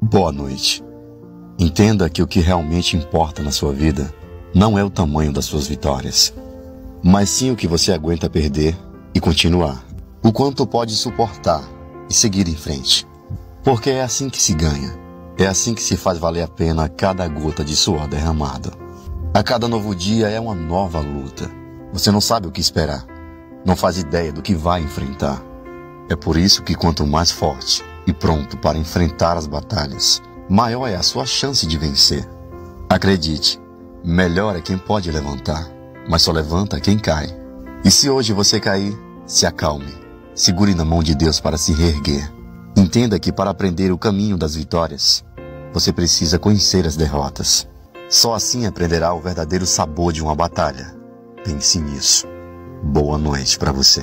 Boa noite. Entenda que o que realmente importa na sua vida não é o tamanho das suas vitórias, mas sim o que você aguenta perder e continuar. O quanto pode suportar e seguir em frente. Porque é assim que se ganha. É assim que se faz valer a pena cada gota de suor derramado. A cada novo dia é uma nova luta. Você não sabe o que esperar. Não faz ideia do que vai enfrentar. É por isso que quanto mais forte pronto para enfrentar as batalhas, maior é a sua chance de vencer. Acredite, melhor é quem pode levantar, mas só levanta quem cai. E se hoje você cair, se acalme. Segure na mão de Deus para se reerguer. Entenda que para aprender o caminho das vitórias, você precisa conhecer as derrotas. Só assim aprenderá o verdadeiro sabor de uma batalha. Pense nisso. Boa noite para você.